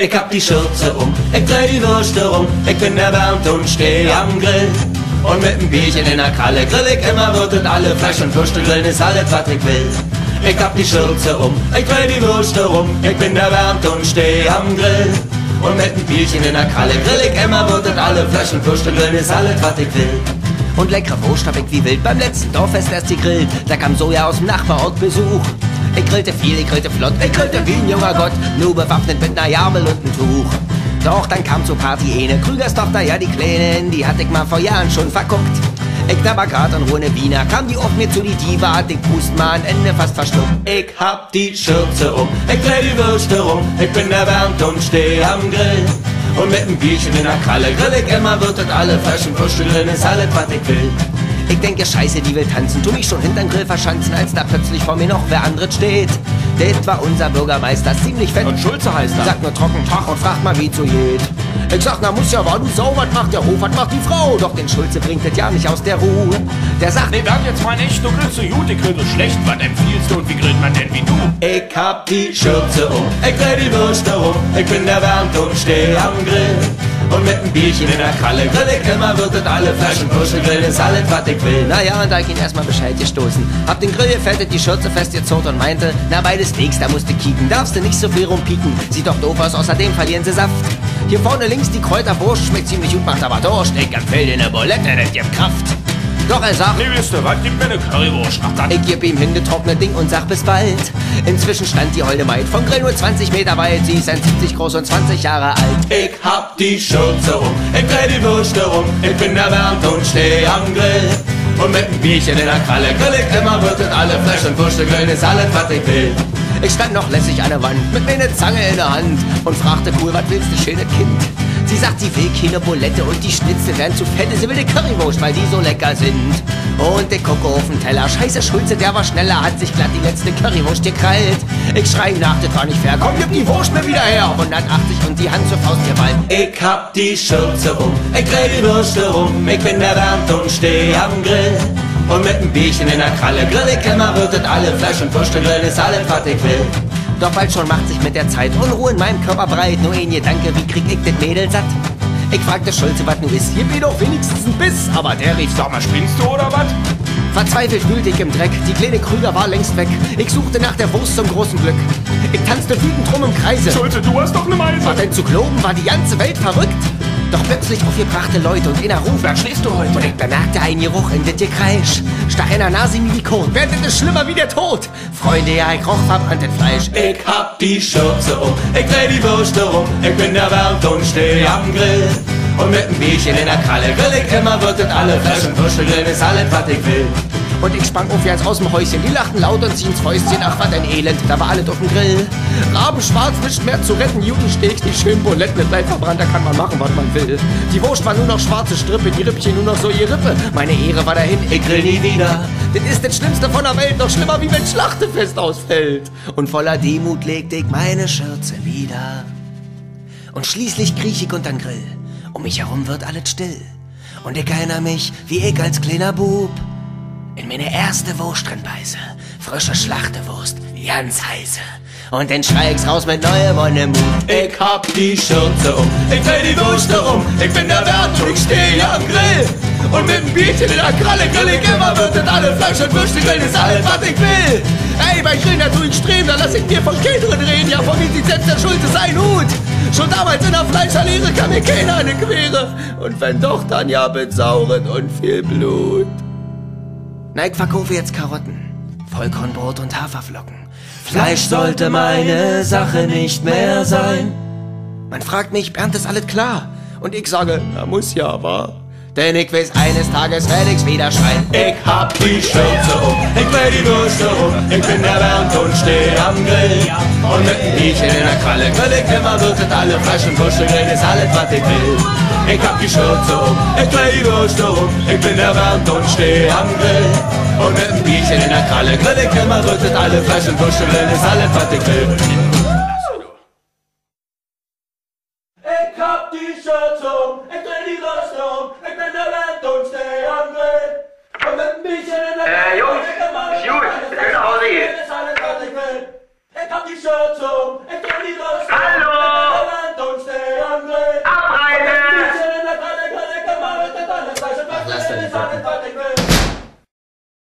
Ich hab die Schürze um, ich dreh die Würste rum, ich bin erwärmt und steh am Grill. Und mit dem Bierchen in der Kralle grill ich immer, wird es alle Fleisch und Würste grillen, ist alles, was ich will. Ich hab die Schürze um, ich dreh die Würste rum, ich bin erwärmt und steh am Grill. Und mit dem Bierchen in der Kralle grill ich immer, wird es alle Fleisch und Würste grillen, ist alles, was ich will. Und leckere Wurst hab ich wie wild beim letzten Dorffest erst gegrillt. Da kam Soja aus dem Nachbarort Besuch. Ich grillte viel, ich grillte flott, ich grillte wie ein junger Gott, nur bewaffnet mit ner Jabel und nem Tuch. Doch dann kam zur Party eine Krügers Tochter, ja die Kleinen, die hatte ich mal vor Jahren schon verguckt. Ich war grad in Ruhe Wiener, kam die auf mir zu die Diva, hat den Pust mal am Ende fast verschluckt. Ich hab die Schürze um, ich dreh die Würste rum, ich bin erwärmt und steh am Grill. Und mit dem Bierchen in der Kralle grill ich immer, wird das alle Früchte drin, ist alles, was ich will. Ich denke, scheiße, die will tanzen, tu mich schon hinterm Grill verschanzen, als da plötzlich vor mir noch wer anderes steht. Det war unser Bürgermeister, ziemlich fett. Und Schulze heißt er. Sagt nur trocken Tag und fragt mal, wie zu geht. Ich sag, na muss ja, war du Sau, was macht der Hof, was macht die Frau? Doch den Schulze bringt das ja nicht aus der Ruhe. Der sagt, Nee, dann jetzt mal nicht, du grillst so gut, ich grill so schlecht. Was empfiehlst du und wie grillt man denn wie du? Ich hab die Schürze um, ich dreh die Würste rum, ich bin erwärmt und steh am Grill. Bierchen in der Kralle grill ich immer, wird das alle Flaschen Puschel grillen, ist was ich will. Naja, und da ich ihn erstmal Bescheid gestoßen. Hab den Grill gefettet, die Schürze festgezurrt und meinte, na bei des Steaks, da musst du kicken, darfst du nicht so viel rumpieken. Sieht doch doof aus, außerdem verlieren sie Saft. Hier vorne links die Kräuterwurst, schmeckt ziemlich gut, macht aber Durst. Ich empfehle dir eine Bulette, das gibt Kraft. Doch er sagt, Nee, wisst ihr, was? Gib mir eine Currywurst. Ach, dann. ich geb ihm hingetrocknet Ding und sag bis bald. Inzwischen stand die holde Maid vom Grill nur 20 Meter weit. Sie ist 1,70 groß und 20 Jahre alt. Ich hab die Schürze um, ich dreh die Würste rum, ich bin erwärmt und steh am Grill. Und mit dem Bierchen in der Kralle grill ich immer, wird das alle Flaschen Würste grillen, ist alles, was ich will. Ich stand noch lässig an der Wand mit mir ne Zange in der Hand und fragte cool, was willst du, schöne Kind? Sie sagt, sie will keine Bulette und die Schnitzel werden zu fett, sie will ne Currywurst, weil die so lecker sind. Und ich gucke auf den Teller, scheiße Schulze, der war schneller, hat sich glatt die letzte Currywurst gekrallt. Ich schrei nach, das war nicht fair, komm, gib die Wurst mir wieder her. 180 und die Hand zur Faust geballt. Ich hab die Schürze um, ich dreh die Würste rum, ich bin erwärmt und steh am Grill. Und mit dem Bierchen in der Kralle grill ich immer, wird alle Fleisch und Würste grillen, ist alles, was ich will. Doch bald schon macht sich mit der Zeit Unruhe in meinem Körper breit. Nur ein Gedanke, wie krieg ich das Mädel satt? Ich fragte Schulze, was nun ist. Gib mir doch wenigstens einen Biss. Aber der rief, Sag mal, spinnst du oder was? verzweifelt wühlte ich im Dreck. Die kleine Krüger war längst weg. Ich suchte nach der Wurst zum großen Glück. Ich tanzte wütend rum im Kreise. Schulze, du hast doch eine Meise. War denn zu glauben, war die ganze Welt verrückt? Doch plötzlich aufgebrachte Leute und inner Ruf. Wer schläfst du heute? Und ich bemerkte einen Geruch in das Gekreisch. Stach in der Nase wie die Kot. Wer denn ist schlimmer wie der Tod? Freunde, ja, ich roch verbranntes Fleisch. Ich hab die Schürze um, ich dreh die Würste rum, ich bin erwärmt und steh am Grill. Und mit dem Bierchen in der Kralle grill ich immer, wird alle Flaschen Würste grillen, ist alles, was ich will. Und ich sprang auf wie als aus dem Häuschen. Die lachten laut und ziehen's Fäustchen. Ach, was ein Elend. Da war alles auf dem Grill. Rabenschwarz, nicht mehr zu retten. Judensteaks, die schönen Buletten mit Leid verbrannt. Da kann man machen, was man will. Die Wurst war nur noch schwarze Strippe. Die Rippchen nur noch so ihr Rippe. Meine Ehre war dahin. Ich grill nie wieder. Das ist das Schlimmste von der Welt. Noch schlimmer, wie wenn Schlachtefest ausfällt. Und voller Demut legte ich meine Schürze wieder. Und schließlich kriech ich untern Grill. Um mich herum wird alles still. Und ich erinnere mich, wie ich als kleiner Bub in meine erste Wurst drin beiße. Frische Schlachtewurst, ganz heiße. Und dann schrei ich's raus mit neuer Wonne Mut. Ich hab die Schürze um, ich dreh die Würste rum, ich bin erwärmt und ich steh am Grill. Und mit dem Bierchen in der Kralle grill ich immer, das alle Fleisch und Würste grillen, ist alles, was ich will. Ey, bei Grillen dazu ich streben, da lass ich mir von Käteren reden. Ja, von selbst der Schulze sein Hut. Schon damals in der Fleischerlehre kam mir keiner eine Quere. Und wenn doch, dann ja mit Sauren und viel Blut. Ich verkaufe jetzt Karotten, Vollkornbrot und Haferflocken. Fleisch sollte meine Sache nicht mehr sein. Man fragt mich, Bernd, ist alles klar? Und ich sage, na muss ja, wahr? Denn ich weiß, eines Tages werd ich's wieder schreien. Ich hab die Schürze um, ich dreh die Würste rum, ich bin erwärmt und steh am Grill. Und mit dem Bierchen in der Kralle grill ich immer, das alle Fleisch und Würste grillen, ist alles, was ich will. Ich hab die Schürze um, ich dreh die Würste rum, ich bin erwärmt und steh am Grill. Und mit dem Bierchen in der Kralle grill ich immer, das alle Fleisch und Würste grillen, ist alles, was ich will.